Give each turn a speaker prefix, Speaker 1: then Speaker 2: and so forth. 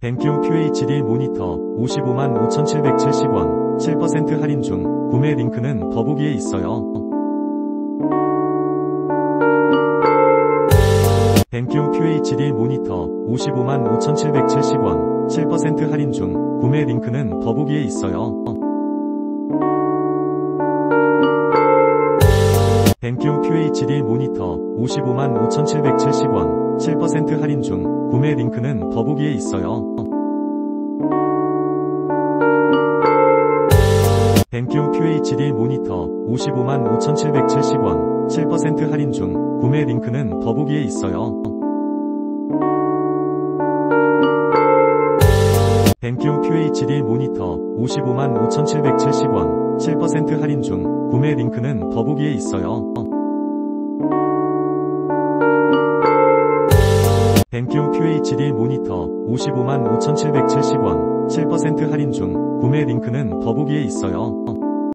Speaker 1: 뱅큐 QHD 모니터 55만 5,770원 7% 할인 중 구매 링크는 더보기에 있어요. 뱅큐 QHD 모니터 55만 5,770원 7% 할인 중 구매 링크는 더보기에 있어요. 뱅큐 QHD 모니터 55만 5,770원 7% 할인 중 구매 링크는 더보기에 있어요. 뱅큐 QHD 모니터 55만 5,770원 7% 할인 중 구매 링크는 더보기에 있어요. 뱅큐 QHD 모니터 55만 5,770원 7% 할인 중 구매 링크는 더보기에 있어요. 뱅큐 QHD 모니터 55만 5,770원 7% 할인 중 구매 링크는 더보기에 있어요.